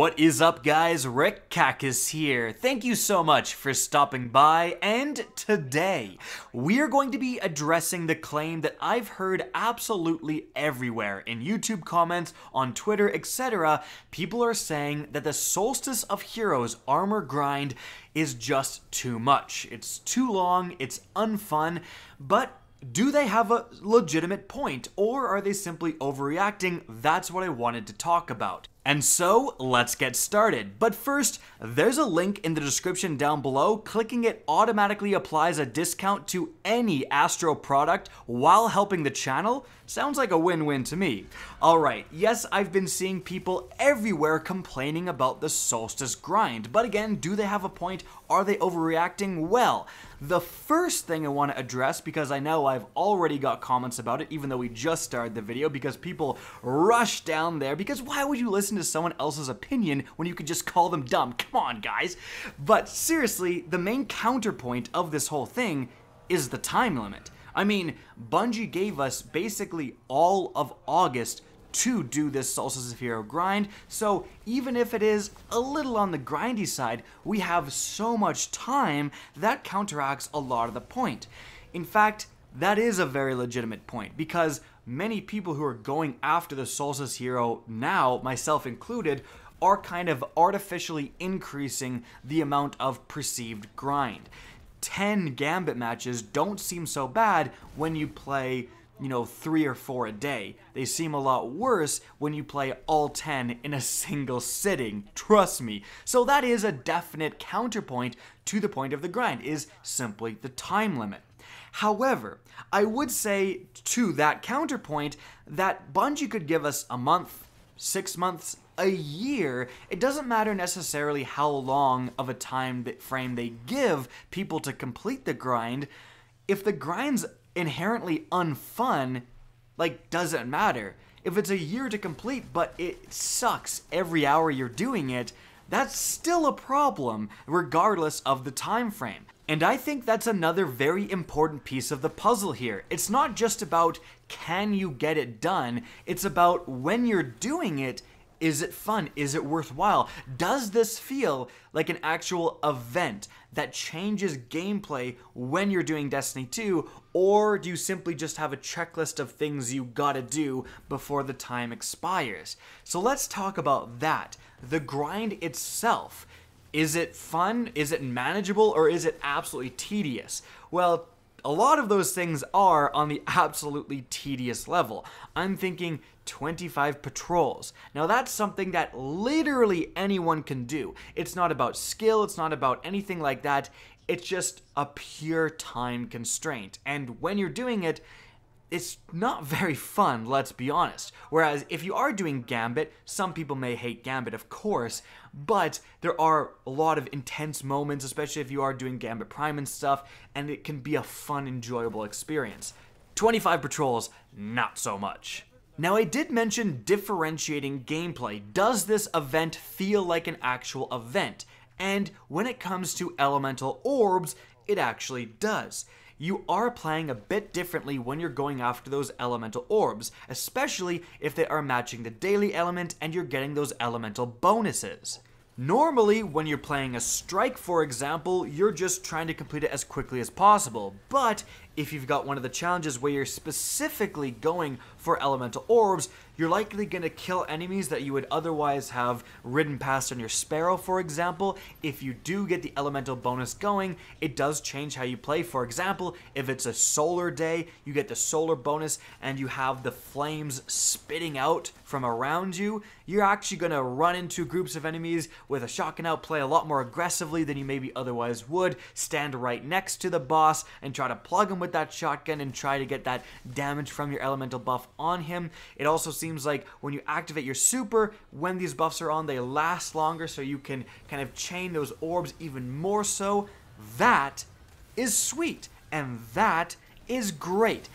What is up, guys? Rick Kackis here. Thank you so much for stopping by. And today, we are going to be addressing the claim that I've heard absolutely everywhere in YouTube comments, on Twitter, etc. People are saying that the Solstice of Heroes armor grind is just too much. It's too long, it's unfun, but do they have a legitimate point, or are they simply overreacting? That's what I wanted to talk about. And so, let's get started. But first, there's a link in the description down below. Clicking it automatically applies a discount to any Astro product while helping the channel. Sounds like a win-win to me. Alright, yes, I've been seeing people everywhere complaining about the Solstice grind, but again, do they have a point? Are they overreacting? Well, the first thing I want to address, because I know I've already got comments about it, even though we just started the video, because people rush down there, because why would you listen to someone else's opinion when you could just call them dumb? Come on, guys. But seriously, the main counterpoint of this whole thing is the time limit. I mean, Bungie gave us basically all of August to do this Solstice of Hero grind, so even if it is a little on the grindy side, we have so much time that counteracts a lot of the point. In fact, that is a very legitimate point because many people who are going after the Solstice Hero now, myself included, are kind of artificially increasing the amount of perceived grind. 10 Gambit matches don't seem so bad when you play, you know, three or four a day. They seem a lot worse when you play all 10 in a single sitting, trust me. So that is a definite counterpoint to the point of the grind, is simply the time limit. However, I would say to that counterpoint that Bungie could give us a month, six months, a year, it doesn't matter necessarily how long of a time frame they give people to complete the grind. If the grind's inherently unfun, like, doesn't matter. If it's a year to complete, but it sucks every hour you're doing it, that's still a problem, regardless of the time frame. And I think that's another very important piece of the puzzle here. It's not just about can you get it done, it's about when you're doing it, is it fun? Is it worthwhile? Does this feel like an actual event that changes gameplay when you're doing Destiny 2? Or do you simply just have a checklist of things you gotta do before the time expires? So let's talk about that. The grind itself. Is it fun? Is it manageable? Or is it absolutely tedious? Well, a lot of those things are on the absolutely tedious level. I'm thinking 25 patrols. Now that's something that literally anyone can do. It's not about skill, it's not about anything like that. It's just a pure time constraint. And when you're doing it, it's not very fun, let's be honest. Whereas if you are doing Gambit, some people may hate Gambit, of course, but there are a lot of intense moments, especially if you are doing Gambit Prime and stuff, and it can be a fun, enjoyable experience. 25 patrols, not so much. Now, I did mention differentiating gameplay. Does this event feel like an actual event? And when it comes to elemental orbs, it actually does you are playing a bit differently when you're going after those elemental orbs, especially if they are matching the daily element and you're getting those elemental bonuses. Normally, when you're playing a strike, for example, you're just trying to complete it as quickly as possible. But if you've got one of the challenges where you're specifically going for elemental orbs, you're likely going to kill enemies that you would otherwise have ridden past on your Sparrow, for example. If you do get the elemental bonus going, it does change how you play. For example, if it's a solar day, you get the solar bonus and you have the flames spitting out from around you, you're actually going to run into groups of enemies with a shotgun out, play a lot more aggressively than you maybe otherwise would, stand right next to the boss and try to plug him with that shotgun and try to get that damage from your elemental buff on him. It also seems like when you activate your super, when these buffs are on, they last longer so you can kind of chain those orbs even more so. That is sweet and that is great.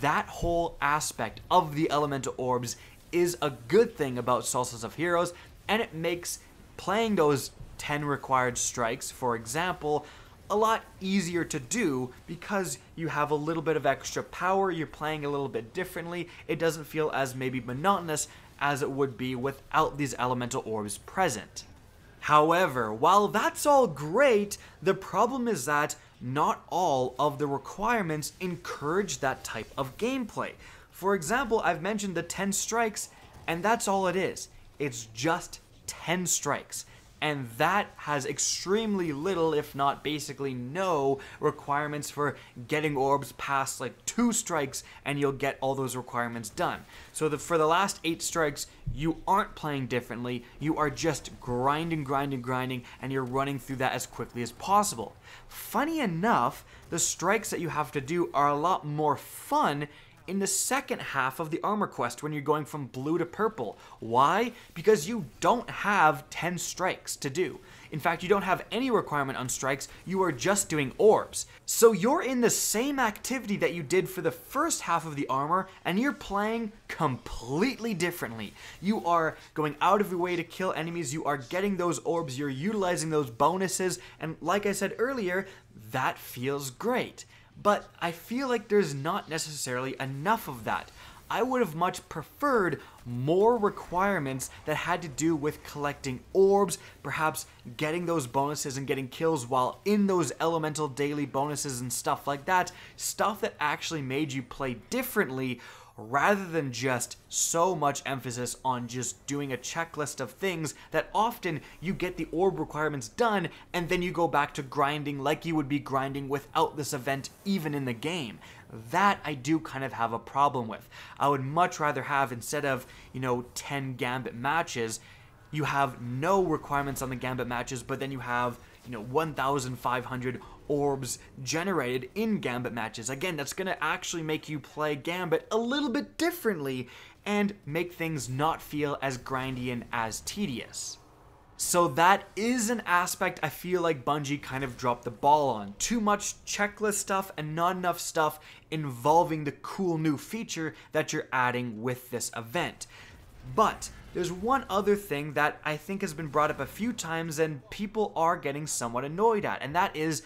That whole aspect of the elemental orbs is a good thing about Solstice of Heroes and it makes playing those 10 required strikes, for example, a lot easier to do because you have a little bit of extra power, you're playing a little bit differently, it doesn't feel as maybe monotonous as it would be without these elemental orbs present. However, while that's all great, the problem is that not all of the requirements encourage that type of gameplay. For example, I've mentioned the 10 strikes, and that's all it is. It's just 10 strikes and that has extremely little, if not basically no, requirements for getting orbs past like two strikes, and you'll get all those requirements done. So the, for the last eight strikes, you aren't playing differently, you are just grinding, grinding, grinding, and you're running through that as quickly as possible. Funny enough, the strikes that you have to do are a lot more fun in the second half of the armor quest when you're going from blue to purple. Why? Because you don't have 10 strikes to do. In fact, you don't have any requirement on strikes, you are just doing orbs. So you're in the same activity that you did for the first half of the armor, and you're playing completely differently. You are going out of your way to kill enemies, you are getting those orbs, you're utilizing those bonuses, and like I said earlier, that feels great but I feel like there's not necessarily enough of that. I would have much preferred more requirements that had to do with collecting orbs, perhaps getting those bonuses and getting kills while in those elemental daily bonuses and stuff like that. Stuff that actually made you play differently rather than just so much emphasis on just doing a checklist of things that often you get the orb requirements done and then you go back to grinding like you would be grinding without this event even in the game. That I do kind of have a problem with. I would much rather have, instead of, you know, 10 Gambit matches, you have no requirements on the Gambit matches, but then you have, you know, 1,500 orbs generated in Gambit matches. Again, that's going to actually make you play Gambit a little bit differently and make things not feel as grindy and as tedious. So that is an aspect I feel like Bungie kind of dropped the ball on. Too much checklist stuff and not enough stuff involving the cool new feature that you're adding with this event. But there's one other thing that I think has been brought up a few times and people are getting somewhat annoyed at, and that is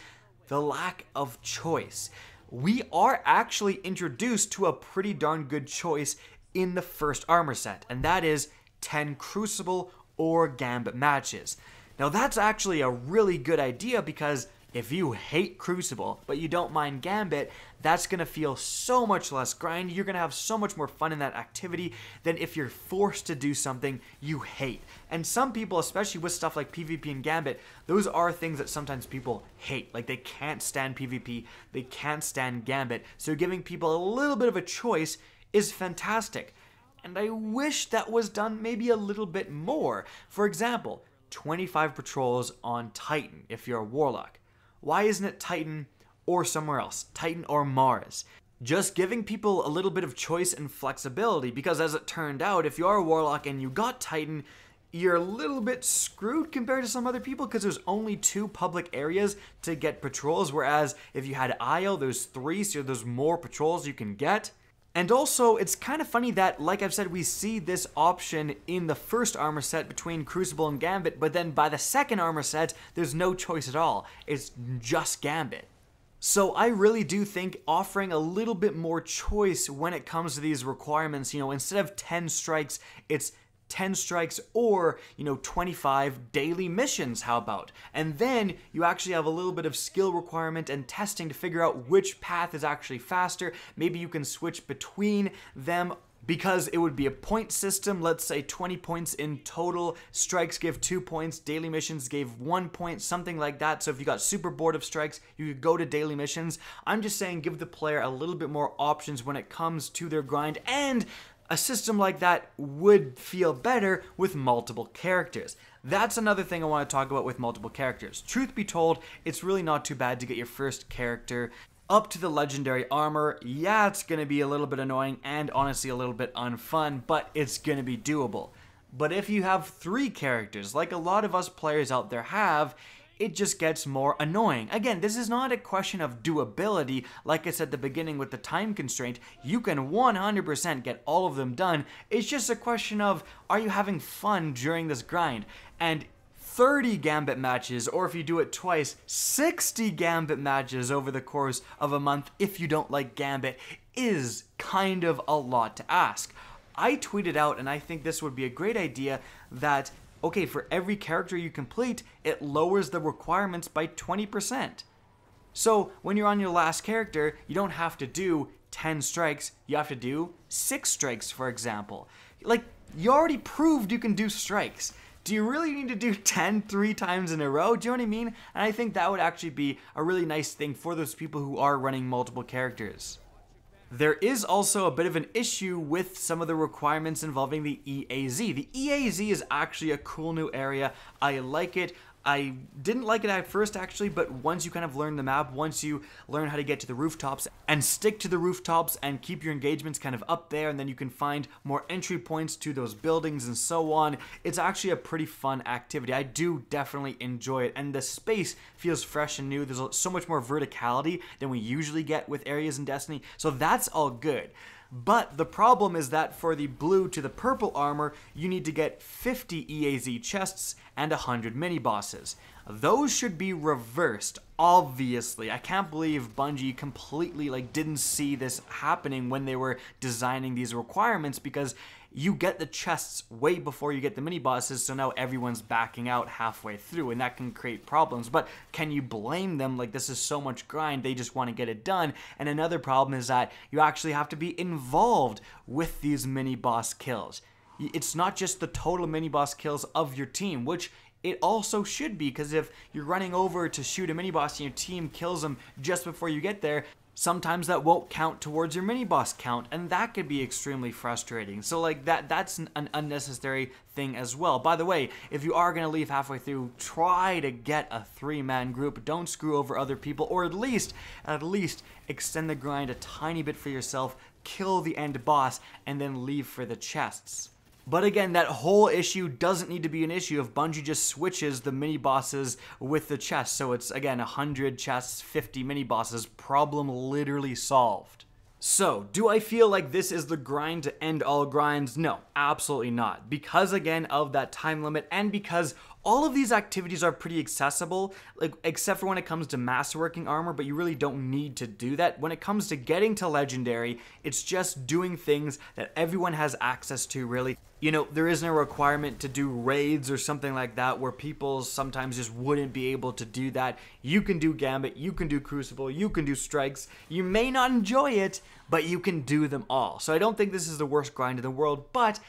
the lack of choice. We are actually introduced to a pretty darn good choice in the first armor set, and that is 10 Crucible or Gambit matches. Now, that's actually a really good idea because if you hate Crucible, but you don't mind Gambit, that's to feel so much less grind. You're to have so much more fun in that activity than if you're forced to do something you hate. And some people, especially with stuff like PvP and Gambit, those are things that sometimes people hate. Like they can't stand PvP, they can't stand Gambit. So giving people a little bit of a choice is fantastic. And I wish that was done maybe a little bit more. For example, 25 patrols on Titan if you're a Warlock. Why isn't it Titan or somewhere else? Titan or Mars? Just giving people a little bit of choice and flexibility because as it turned out, if you are a Warlock and you got Titan, you're a little bit screwed compared to some other people because there's only two public areas to get patrols, whereas if you had Io, there's three, so there's more patrols you can get. And also, it's kind of funny that, like I've said, we see this option in the first armor set between Crucible and Gambit, but then by the second armor set, there's no choice at all. It's just Gambit. So I really do think offering a little bit more choice when it comes to these requirements, you know, instead of 10 strikes, it's 10 strikes or, you know, 25 daily missions, how about? And then you actually have a little bit of skill requirement and testing to figure out which path is actually faster. Maybe you can switch between them because it would be a point system, let's say 20 points in total, strikes give 2 points, daily missions gave 1 point, something like that. So if you got super bored of strikes, you could go to daily missions. I'm just saying give the player a little bit more options when it comes to their grind and a system like that would feel better with multiple characters. That's another thing I want to talk about with multiple characters. Truth be told, it's really not too bad to get your first character up to the legendary armor. Yeah, it's going to be a little bit annoying and honestly a little bit unfun, but it's going to be doable. But if you have three characters, like a lot of us players out there have, it just gets more annoying. Again, this is not a question of doability. Like I said at the beginning with the time constraint, you can 100% get all of them done. It's just a question of are you having fun during this grind? And 30 Gambit matches, or if you do it twice, 60 Gambit matches over the course of a month if you don't like Gambit is kind of a lot to ask. I tweeted out, and I think this would be a great idea, that okay, for every character you complete, it lowers the requirements by 20%. So when you're on your last character, you don't have to do 10 strikes, you have to do 6 strikes, for example. Like, you already proved you can do strikes. Do you really need to do 10 three times in a row? Do you know what I mean? And I think that would actually be a really nice thing for those people who are running multiple characters. There is also a bit of an issue with some of the requirements involving the EAZ. The EAZ is actually a cool new area. I like it. I didn't like it at first actually, but once you kind of learn the map, once you learn how to get to the rooftops and stick to the rooftops and keep your engagements kind of up there, and then you can find more entry points to those buildings and so on, it's actually a pretty fun activity. I do definitely enjoy it, and the space feels fresh and new. There's so much more verticality than we usually get with areas in Destiny, so that's all good. But the problem is that for the blue to the purple armor, you need to get 50 EAZ chests and 100 mini bosses. Those should be reversed, obviously. I can't believe Bungie completely like didn't see this happening when they were designing these requirements because you get the chests way before you get the mini bosses, so now everyone's backing out halfway through, and that can create problems. But can you blame them? Like, this is so much grind, they just want to get it done. And another problem is that you actually have to be involved with these mini boss kills. It's not just the total mini boss kills of your team, which it also should be because if you're running over to shoot a mini boss and your team kills them just before you get there, sometimes that won't count towards your mini boss count and that could be extremely frustrating. So like that that's an, an unnecessary thing as well. By the way if you are going to leave halfway through try to get a three man group. Don't screw over other people or at least at least extend the grind a tiny bit for yourself kill the end boss and then leave for the chests but again, that whole issue doesn't need to be an issue if Bungie just switches the mini bosses with the chests. So it's again 100 chests, 50 mini bosses, problem literally solved. So, do I feel like this is the grind to end all grinds? No, absolutely not. Because again of that time limit and because all of these activities are pretty accessible, like except for when it comes to masterworking armor, but you really don't need to do that. When it comes to getting to legendary, it's just doing things that everyone has access to really. You know, there isn't a requirement to do raids or something like that where people sometimes just wouldn't be able to do that. You can do Gambit, you can do Crucible, you can do Strikes. You may not enjoy it, but you can do them all. So I don't think this is the worst grind in the world, but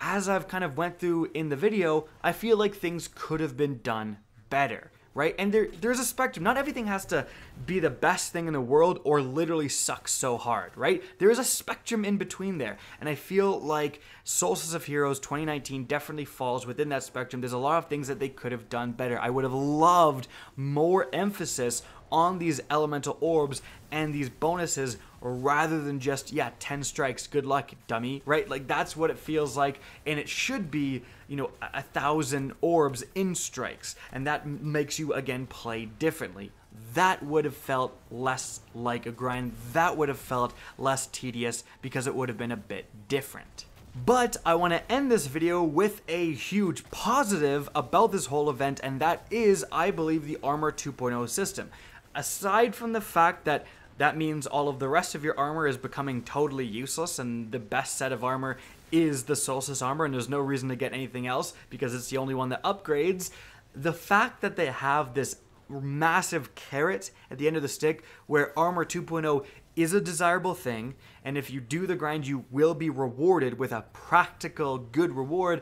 as I've kind of went through in the video, I feel like things could have been done better, right? And there, there's a spectrum. Not everything has to be the best thing in the world or literally suck so hard, right? There is a spectrum in between there. And I feel like Solstice of Heroes 2019 definitely falls within that spectrum. There's a lot of things that they could have done better. I would have loved more emphasis on these elemental orbs and these bonuses rather than just yeah 10 strikes good luck dummy right? Like that's what it feels like and it should be you know a, a thousand orbs in strikes and that makes you again play differently. That would have felt less like a grind. That would have felt less tedious because it would have been a bit different. But I want to end this video with a huge positive about this whole event, and that is, I believe, the Armor 2.0 system. Aside from the fact that that means all of the rest of your armor is becoming totally useless, and the best set of armor is the Solstice armor, and there's no reason to get anything else because it's the only one that upgrades. The fact that they have this massive carrot at the end of the stick where armor 2.0 is a desirable thing and if you do the grind you will be rewarded with a practical good reward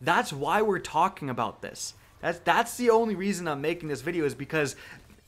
that's why we're talking about this that's that's the only reason I'm making this video is because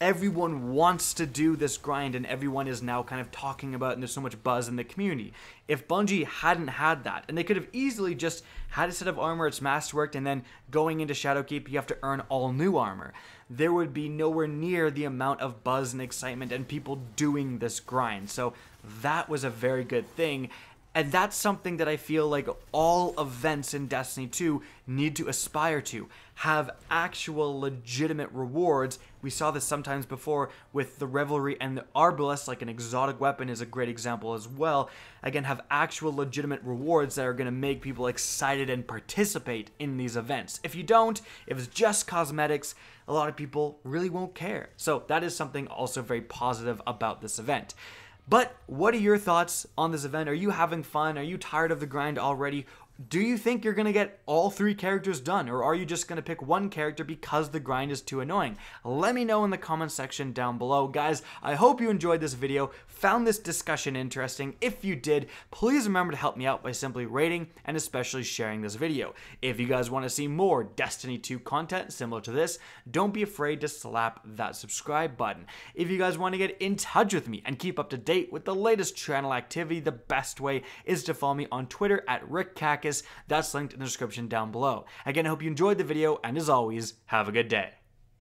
everyone wants to do this grind and everyone is now kind of talking about and there's so much buzz in the community. If Bungie hadn't had that, and they could have easily just had a set of armor, it's masterworked, and then going into Shadowkeep, you have to earn all new armor. There would be nowhere near the amount of buzz and excitement and people doing this grind. So that was a very good thing. And that's something that I feel like all events in Destiny 2 need to aspire to. Have actual legitimate rewards. We saw this sometimes before with the Revelry and the Arbalest, like an exotic weapon is a great example as well. Again, have actual legitimate rewards that are going to make people excited and participate in these events. If you don't, if it's just cosmetics, a lot of people really won't care. So that is something also very positive about this event. But what are your thoughts on this event? Are you having fun? Are you tired of the grind already? Do you think you're going to get all three characters done or are you just going to pick one character because the grind is too annoying? Let me know in the comment section down below. Guys, I hope you enjoyed this video, found this discussion interesting. If you did, please remember to help me out by simply rating and especially sharing this video. If you guys want to see more Destiny 2 content similar to this, don't be afraid to slap that subscribe button. If you guys want to get in touch with me and keep up to date with the latest channel activity, the best way is to follow me on Twitter at That's linked in the description down below. Again, I hope you enjoyed the video, and as always, have a good day.